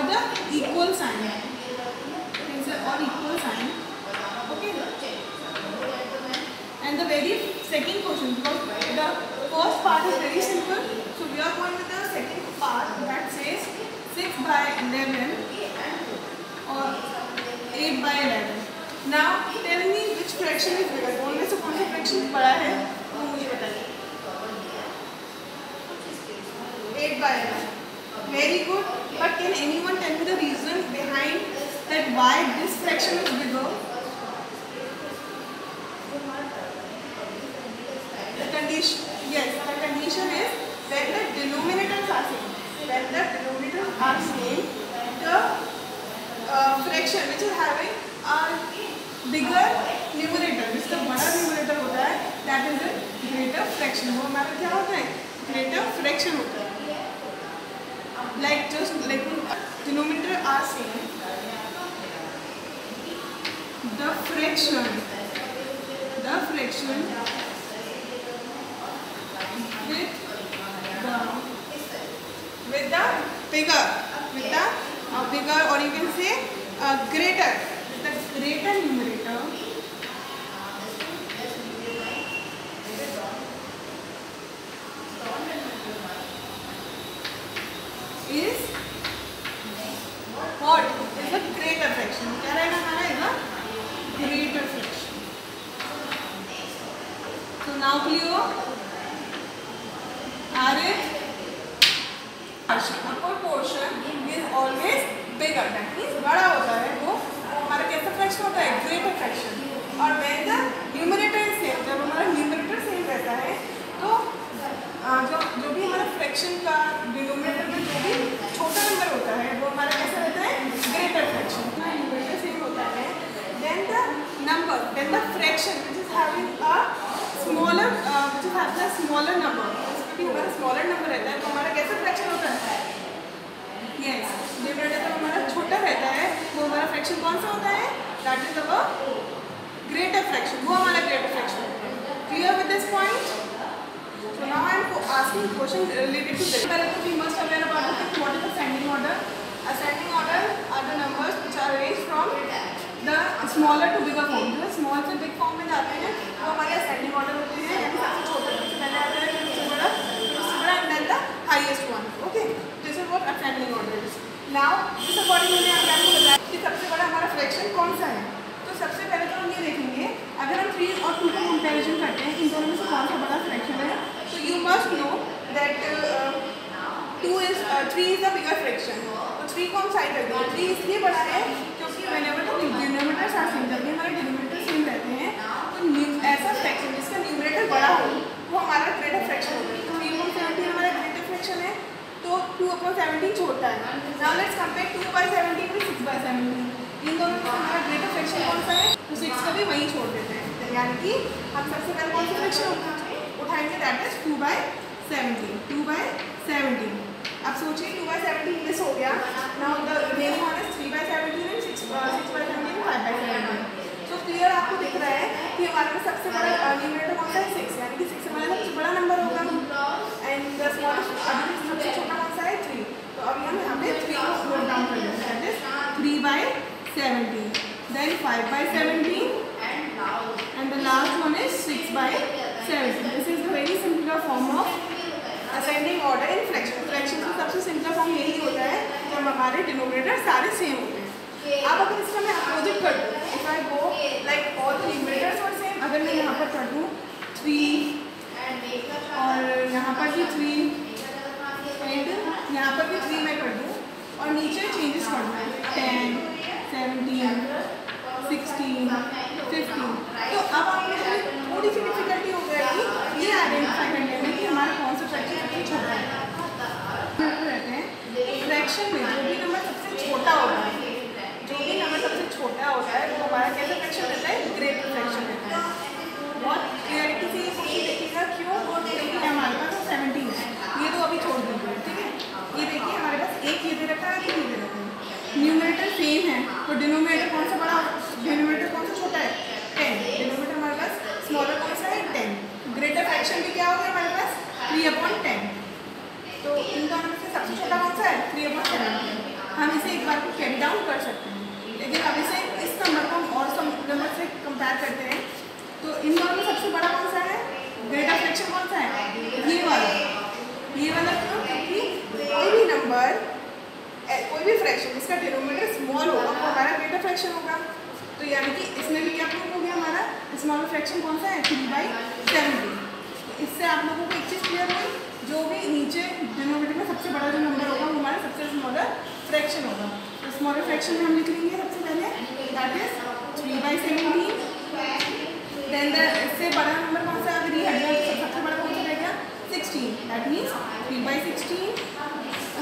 or the equal sign. Things or equal sign. Okay. And the very second question because the first part is very simple. So we are going with the second part that says 6 by 11 or 8 by 11. Now tell me which fraction is bigger. कौन में से कौन सा fraction बड़ा है वो मुझे बताइए. 8 by 11. Very good. But can anyone tell me the reason behind that why this fraction is bigger? The condition, yes, the condition is when the denominators are same. When the denominators are same, the uh, fraction which is having a bigger numerator, जिसका बड़ा numerator होता है, that is a greater fraction. वो हमारा क्या होता है? Greater fraction होता है. Like just like denominator are same. The fraction, the fraction with the with the bigger with the uh, bigger or you can say uh, greater the greater numerator is what is a greater fraction क्या रहेगा हमारा is a greater fraction so now clear or it upper portion is always bigger that means बड़ा होता है वो। हमारा कैसा fraction होता है? Greater fraction which is having a smaller uh, which is having a smaller number उसमें भी हमारा smaller number रहता है तो हमारा कैसा फ्रैक्शन होता है यस डिनोमिनेटर तो हमारा छोटा रहता है वो हमारा फ्रैक्शन कौन सा होता है that is our greater fraction वो हमारा ग्रेटर फ्रैक्शन है clear with this point So now I am asking question related to this. Well, we must aware about the thing, what is ascending order. Ascending order are the numbers which are arranged from the smaller to bigger form. जो small से big form में जाते हैं वो हमारे ascending order होते हैं यानी सबसे छोटा सबसे पहले आता है फिर उससे बड़ा फिर उससे बड़ा and then the highest one. Okay, this is what ascending order is. Now इस according मैंने आपको आपको बताया कि सबसे बड़ा हमारा fraction कौन सा है तो सबसे पहले तो हम ये देखेंगे अगर हम थ्री और टू का कंपेरिजन करते हैं इन दोनों में से कौन सा बड़ा फ्रैक्शन है तो you must know that two is three is the bigger fraction तो थ्री को हम साइड रख देंगे। थ्री इसलिए बड़ा है क्योंकि whenever the denominators are same जब भी हमारे डिनोमिनेटर सेम रहते हैं। तो ऐसा फ्रैक्शन जिसका न्यूमरेटर बड़ा हो, वो हमारा ग्रेटर फ्रैक्शन होगा तो थ्री अपॉन सेवेंटीन हमारा ग्रेटर फ्रैक्शन है तो टू अपॉन सेवेंटीन छोटा है। Now let's compare two by seventeen with six by seventeen इन दोनों में हमारा ग्रेटर फ्रैक्शन कौन सा है? तो सिक्स का भी वहीं छोड़ देते हैं। यानी कि हम सबसे पहले कौन सा फ्रैक्शन उठाएँगे? That is two by seventeen two by seventeen अब सोचिए टू बाई सेवेंटीन मिस हो गया। Now the remaining one is three by seventeen and six six by seventeen five by seventeen तो क्लियर आपको दिख रहा है कि हमारे पास सबसे बड़ा न्यूमरेटर कौन सा है? सिक्स यानी कि सिक्स हमारा सबसे बड़ा नंबर होगा। एंड द अभी सबसे छोटा कौन सा है? थ्री तो अभी हम यहाँ पे थ्री को नोट डाउन कर हैं। Is three by seventeen then five by seventeen and the last one is 6 by 17. This is the very simpler form of ascending order in fraction fraction का सबसे सिंपल फॉर्म यही होता है जब हमारे डिनोमिनेटर सारे सेम होते हैं। आप अगर इसका मैं अपोजिट कर दूँ if I go like fraction में जो भी नंबर सबसे छोटा होता है, जो भी नंबर सबसे छोटा होता है, वो हमारा कैसा फ्रैक्शन रहता है? ग्रेट फ्रैक्शन रहता है। बहुत क्लियरिटी से ये क्वेश्चन देखिएगा, क्यों? क्योंकि हमारे पास सेवनटीन है ये तो अभी छोड़ दीजिए ठीक है? ये देखिए, हमारे पास एक ये दे रखा है, एक ये दे रखा है। न्यूमरेटर सेम है तो डिनोमिनेटर कौन सा बड़ा डिनोमिनेटर कौन सा छोटा है? टेन डिनोमिनेटर हमारे पास स्मॉलर कौन सा है? टेन ग्रेटर फ्रैक्शन भी क्या हो गया हमारे पास? थ्री अपॉन टेन तो इन दोनों में से सबसे छोटा कौन सा है थ्री अपॉन सेवन हम इसे एक बार को कैरी डाउन कर सकते हैं लेकिन अब इसे इस नंबर को हम और सब नंबर से कंपेयर करते हैं तो इन दोनों में सबसे बड़ा कौन सा है ग्रेटर फ्रैक्शन कौन सा है ये वाला ये वाला क्यों क्योंकि कोई भी नंबर कोई भी फ्रैक्शन इसका डिनोमिनेटर स्मॉल होगा तो हमारा ग्रेटर फ्रैक्शन होगा तो यानी कि इसमें भी क्या प्रूफ हो गया हमारा? स्मॉल फ्रैक्शन कौन सा है? थ्री बाई सेवेंटी तो इससे आप लोगों को एक चीज़ क्लियर हुई जो भी नीचे डिनोमिनेटर में सबसे बड़ा जो नंबर होगा वो हमारा सबसे स्मॉलर फ्रैक्शन होगा। तो स्मॉलर फ्रैक्शन में हम लिख लेंगे सबसे पहले that is three by seventeen then the इससे बड़ा नंबर कौन सा अगर ये सबसे बड़ा कौन सा रहेगा sixteen that means three by sixteen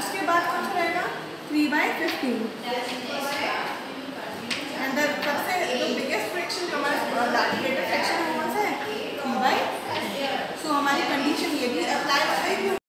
उसके बाद कौन सा रहेगा? Three by fifteen